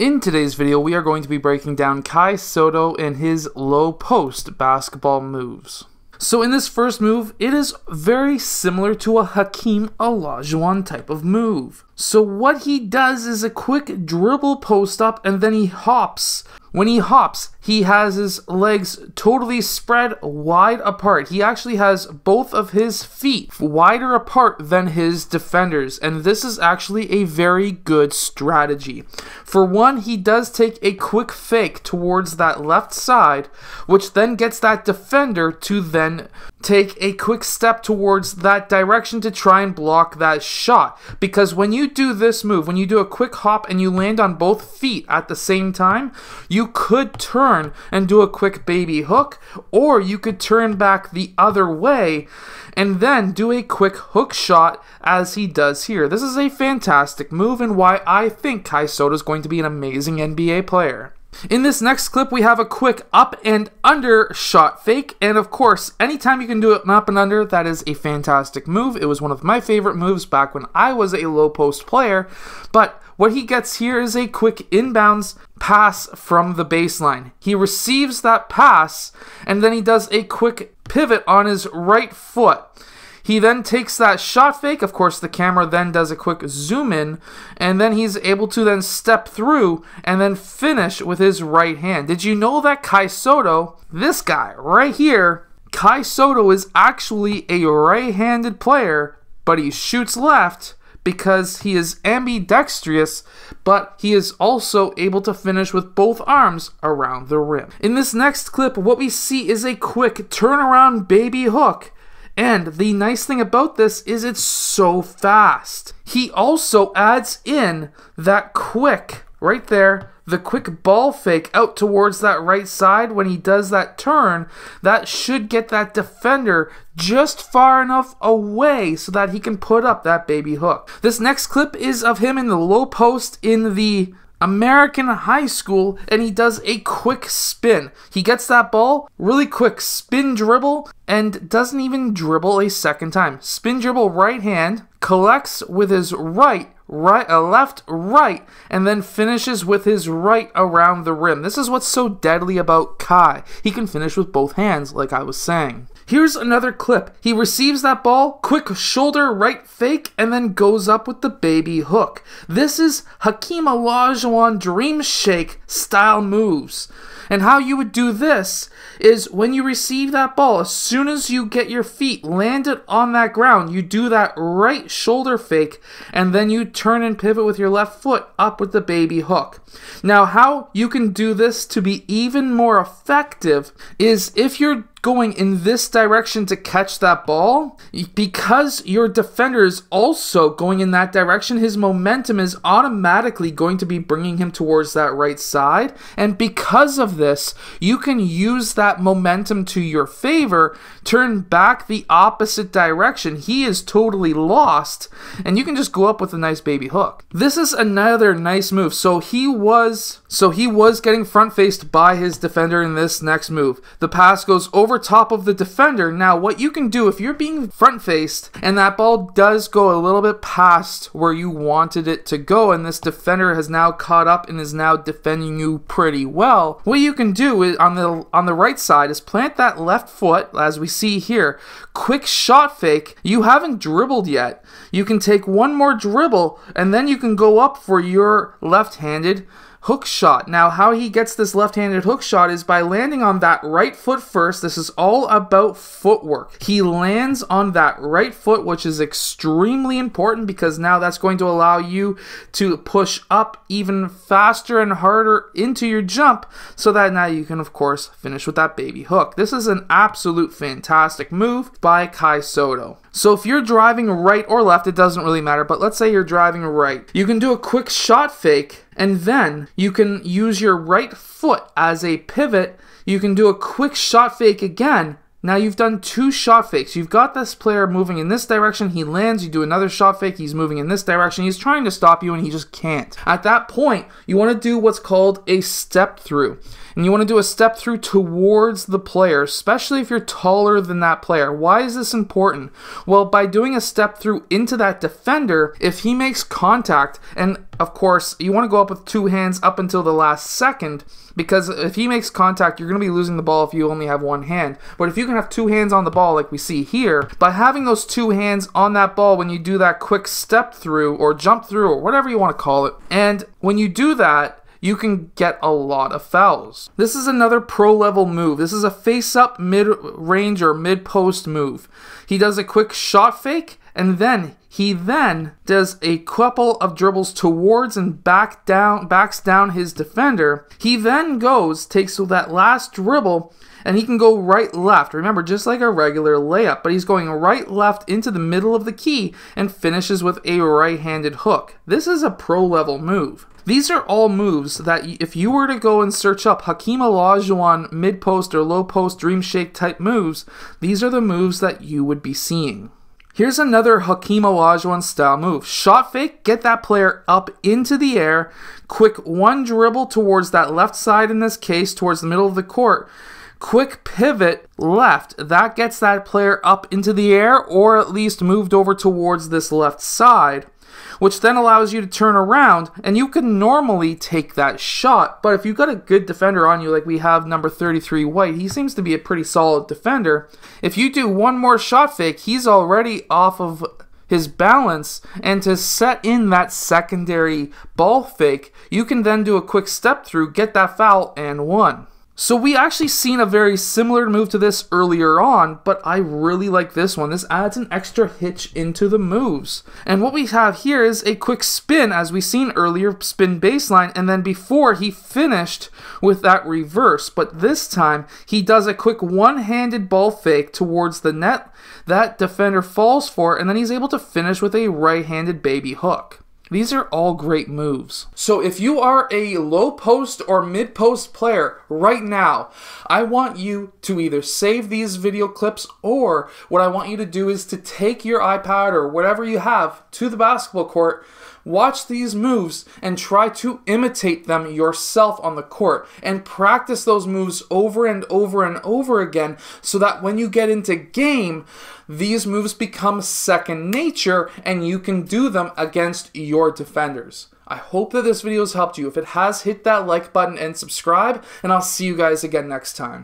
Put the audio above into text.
In today's video, we are going to be breaking down Kai Sotto and his low post basketball moves. So in this first move, it is very similar to a Hakeem Olajuwon type of move. So what he does is a quick dribble post up and then he hops. When he hops, he has his legs totally spread wide apart. He actually has both of his feet wider apart than his defenders, and this is actually a very good strategy. For one, he does take a quick fake towards that left side, which then gets that defender to then take a quick step towards that direction to try and block that shot. Because when you do this move, when you do a quick hop and you land on both feet at the same time, you could turn and do a quick baby hook, or you could turn back the other way and then do a quick hook shot as he does here. This is a fantastic move and why I think Kai Sotto is going to be an amazing NBA player. In this next clip, we have a quick up and under shot fake, and of course, anytime you can do it up and under, that is a fantastic move. It was one of my favorite moves back when I was a low post player, but what he gets here is a quick inbounds pass from the baseline. He receives that pass, and then he does a quick pivot on his right foot. He then takes that shot fake. Of course, the camera then does a quick zoom in, and then he's able to then step through and then finish with his right hand. Did you know that Kai Sotto, this guy right here, Kai Sotto is actually a right handed player, but he shoots left because he is ambidextrous, but he is also able to finish with both arms around the rim. In this next clip, what we see is a quick turnaround baby hook and the nice thing about this is it's so fast. He also adds in that quick, right there, the quick ball fake out towards that right side when he does that turn. That should get that defender just far enough away so that he can put up that baby hook. This next clip is of him in the low post in the American high school and he does a quick spin. He gets that ball, really quick spin dribble, and doesn't even dribble a second time. Spin dribble right hand, collects with his right, right, a left, right, and then finishes with his right around the rim. This is what's so deadly about Kai. He can finish with both hands, like I was saying. Here's another clip. He receives that ball, quick shoulder right fake, and then goes up with the baby hook. This is Hakeem Olajuwon Dream Shake style moves. And how you would do this is when you receive that ball, as soon as you get your feet landed on that ground, you do that right shoulder fake, and then you turn and pivot with your left foot up with the baby hook. Now, how you can do this to be even more effective is if you're going in this direction to catch that ball, because your defender is also going in that direction, his momentum is automatically going to be bringing him towards that right side. And because of this, you can use that momentum to your favor, turn back the opposite direction. He is totally lost, and you can just go up with a nice baby hook. This is another nice move. So he was so he was getting front faced by his defender in this next move. The pass goes over over top of the defender. Now, what you can do if you're being front faced and that ball does go a little bit past where you wanted it to go, and this defender has now caught up and is now defending you pretty well, what you can do is on the on the right side is plant that left foot, as we see here. Quick shot fake. You haven't dribbled yet. You can take one more dribble, and then you can go up for your left-handed hook shot. Now, how he gets this left handed hook shot is by landing on that right foot first. This is all about footwork. He lands on that right foot, which is extremely important because now that's going to allow you to push up even faster and harder into your jump so that now you can, of course, finish with that baby hook. This is an absolute fantastic move by Kai Sotto. So if you're driving right or left, it doesn't really matter, but let's say you're driving right. You can do a quick shot fake and then you can use your right foot as a pivot. You can do a quick shot fake again Now you've done two shot fakes. You've got this player moving in this direction. He lands. You do another shot fake. He's moving in this direction. He's trying to stop you and he just can't. At that point, you want to do what's called a step through. And you want to do a step through towards the player, especially if you're taller than that player. Why is this important? Well, by doing a step through into that defender, if he makes contact, and of course, you want to go up with two hands up until the last second, because if he makes contact, you're going to be losing the ball if you only have one hand. But if you can have two hands on the ball, like we see here, by having those two hands on that ball when you do that quick step through or jump through or whatever you want to call it, and when you do that, you can get a lot of fouls. This is another pro level move. This is a face up mid range or mid post move. He does a quick shot fake and then he then does a couple of dribbles towards and back down backs down his defender. He then goes takes that last dribble and he can go right left. Remember, just like a regular layup, but he's going right left into the middle of the key and finishes with a right handed hook. This is a pro level move. These are all moves that if you were to go and search up Hakeem Olajuwon mid post or low post dream shake type moves, these are the moves that you would be seeing. Here's another Hakeem Olajuwon style move. Shot fake, get that player up into the air, quick one dribble towards that left side in this case, towards the middle of the court. Quick pivot left, that gets that player up into the air or at least moved over towards this left side which then allows you to turn around and you can normally take that shot. But if you've got a good defender on you, like we have number 33 White, he seems to be a pretty solid defender. If you do one more shot fake, he's already off of his balance and to set in that secondary ball fake, you can then do a quick step through, get that foul, and one. So we actually seen a very similar move to this earlier on, but I really like this one. This adds an extra hitch into the moves. And what we have here is a quick spin, as we seen earlier, spin baseline, and then before he finished with that reverse. But this time, he does a quick one-handed ball fake towards the net that defender falls for, and then he's able to finish with a right-handed baby hook. These are all great moves. So if you are a low post or mid post player right now, I want you to either save these video clips or what I want you to do is to take your iPad or whatever you have to the basketball court Watch these moves and try to imitate them yourself on the court and practice those moves over and over and over again so that when you get into game, these moves become second nature and you can do them against your defenders. I hope that this video has helped you. If it has, hit that like button and subscribe, and I'll see you guys again next time.